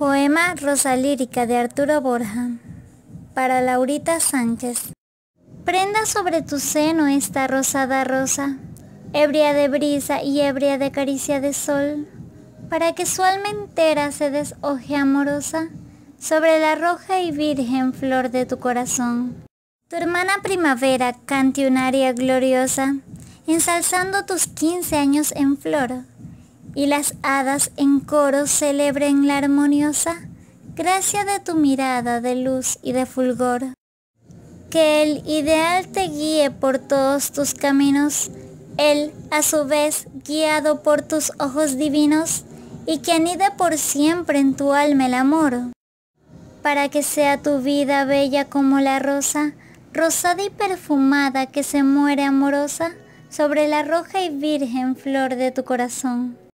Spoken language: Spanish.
Poema Rosa Lírica de Arturo Borja para Laurita Sánchez. Prenda sobre tu seno esta rosada rosa, ebria de brisa y ebria de caricia de sol, para que su alma entera se deshoje amorosa sobre la roja y virgen flor de tu corazón. Tu hermana primavera cante un aria gloriosa, ensalzando tus quince años en flor y las hadas en coro celebren la armoniosa gracia de tu mirada de luz y de fulgor. Que el ideal te guíe por todos tus caminos, él a su vez guiado por tus ojos divinos, y que anide por siempre en tu alma el amor, para que sea tu vida bella como la rosa, rosada y perfumada que se muere amorosa sobre la roja y virgen flor de tu corazón.